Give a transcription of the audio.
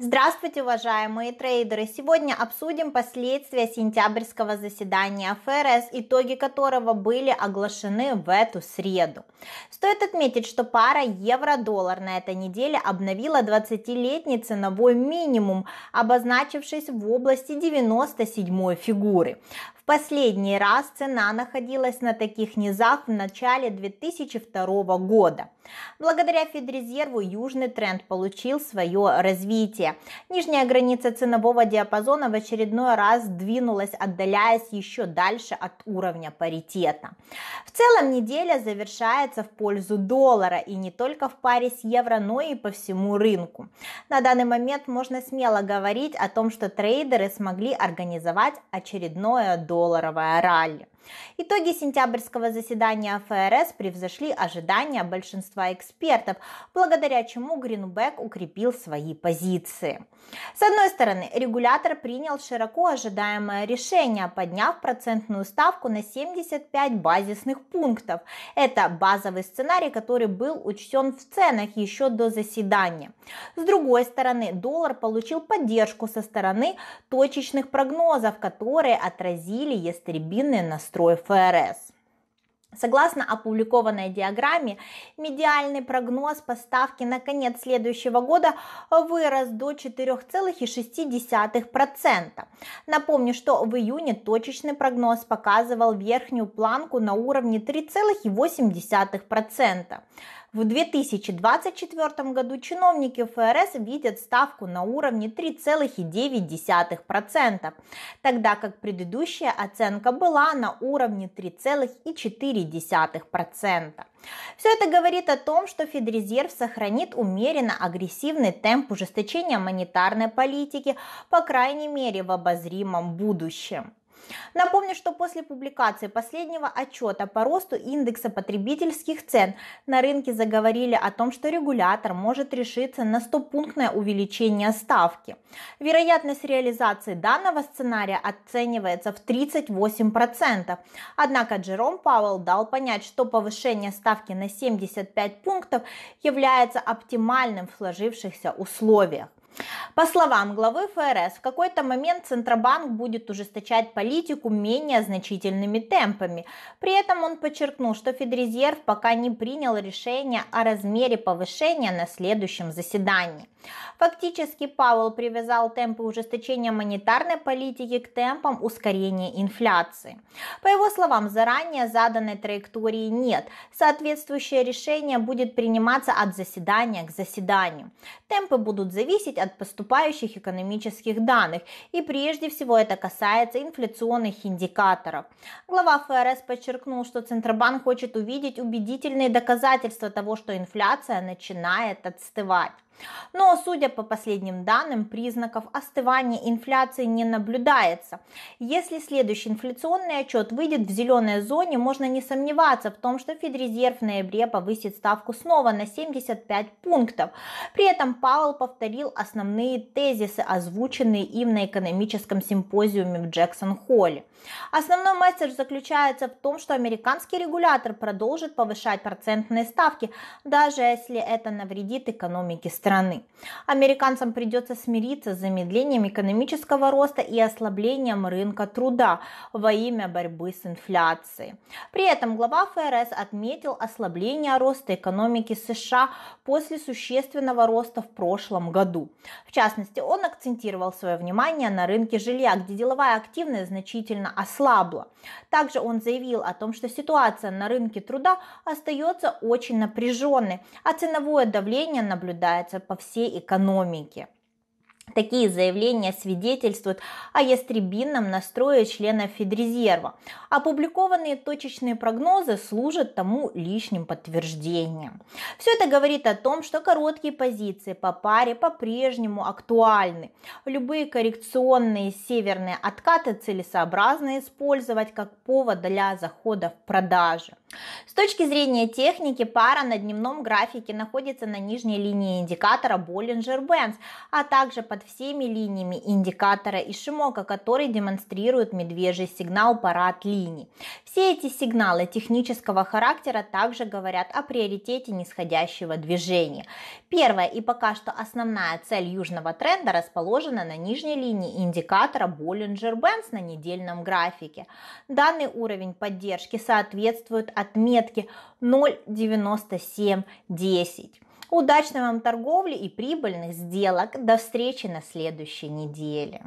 Здравствуйте, уважаемые трейдеры! Сегодня обсудим последствия сентябрьского заседания ФРС, итоги которого были оглашены в эту среду. Стоит отметить, что пара евро-доллар на этой неделе обновила 20-летний ценовой минимум, обозначившись в области 97 фигуры. Последний раз цена находилась на таких низах в начале 2002 года. Благодаря Федрезерву южный тренд получил свое развитие. Нижняя граница ценового диапазона в очередной раз двинулась, отдаляясь еще дальше от уровня паритета. В целом неделя завершается в пользу доллара и не только в паре с евро, но и по всему рынку. На данный момент можно смело говорить о том, что трейдеры смогли организовать очередное долларовое ралли. Итоги сентябрьского заседания ФРС превзошли ожидания большинства экспертов, благодаря чему Гринбек укрепил свои позиции. С одной стороны, регулятор принял широко ожидаемое решение, подняв процентную ставку на 75 базисных пунктов. Это базовый сценарий, который был учтен в ценах еще до заседания. С другой стороны, доллар получил поддержку со стороны точечных прогнозов, которые отразили ястребиный настрой ФРС. Согласно опубликованной диаграмме, медиальный прогноз поставки на конец следующего года вырос до 4,6%. Напомню, что в июне точечный прогноз показывал верхнюю планку на уровне 3,8%. В 2024 году чиновники ФРС видят ставку на уровне 3,9%, тогда как предыдущая оценка была на уровне 3,4%. Все это говорит о том, что Федрезерв сохранит умеренно агрессивный темп ужесточения монетарной политики, по крайней мере в обозримом будущем. Напомню, что после публикации последнего отчета по росту индекса потребительских цен на рынке заговорили о том, что регулятор может решиться на 100-пунктное увеличение ставки. Вероятность реализации данного сценария оценивается в 38%. Однако Джером Пауэлл дал понять, что повышение ставки на 75 пунктов является оптимальным в сложившихся условиях. По словам главы ФРС, в какой-то момент Центробанк будет ужесточать политику менее значительными темпами. При этом он подчеркнул, что Федрезерв пока не принял решение о размере повышения на следующем заседании. Фактически Пауэлл привязал темпы ужесточения монетарной политики к темпам ускорения инфляции. По его словам, заранее заданной траектории нет. Соответствующее решение будет приниматься от заседания к заседанию. Темпы будут зависеть от поступающих экономических данных, и прежде всего это касается инфляционных индикаторов. Глава ФРС подчеркнул, что Центробанк хочет увидеть убедительные доказательства того, что инфляция начинает отстывать. Но, судя по последним данным, признаков остывания инфляции не наблюдается. Если следующий инфляционный отчет выйдет в зеленой зоне, можно не сомневаться в том, что Федрезерв в ноябре повысит ставку снова на 75 пунктов. При этом Пауэлл повторил основные тезисы, озвученные им на экономическом симпозиуме в Джексон-Холле. Основной месседж заключается в том, что американский регулятор продолжит повышать процентные ставки, даже если это навредит экономике страны. Американцам придется смириться с замедлением экономического роста и ослаблением рынка труда во имя борьбы с инфляцией. При этом глава ФРС отметил ослабление роста экономики США после существенного роста в прошлом году. В частности, он акцентировал свое внимание на рынке жилья, где деловая активность значительно ослабла. Также он заявил о том, что ситуация на рынке труда остается очень напряженной, а ценовое давление наблюдается по всей экономике. Такие заявления свидетельствуют о ястребинном настрое членов Федрезерва. Опубликованные точечные прогнозы служат тому лишним подтверждением. Все это говорит о том, что короткие позиции по паре по-прежнему актуальны. Любые коррекционные северные откаты целесообразно использовать как повод для захода в продажи. С точки зрения техники, пара на дневном графике находится на нижней линии индикатора Bollinger Bands, а также под под всеми линиями индикатора Ишимока, который демонстрирует медвежий сигнал парад линий. Все эти сигналы технического характера также говорят о приоритете нисходящего движения. Первая и пока что основная цель южного тренда расположена на нижней линии индикатора Bollinger-Bands на недельном графике. Данный уровень поддержки соответствует отметке 0,9710. Удачной вам торговли и прибыльных сделок. До встречи на следующей неделе.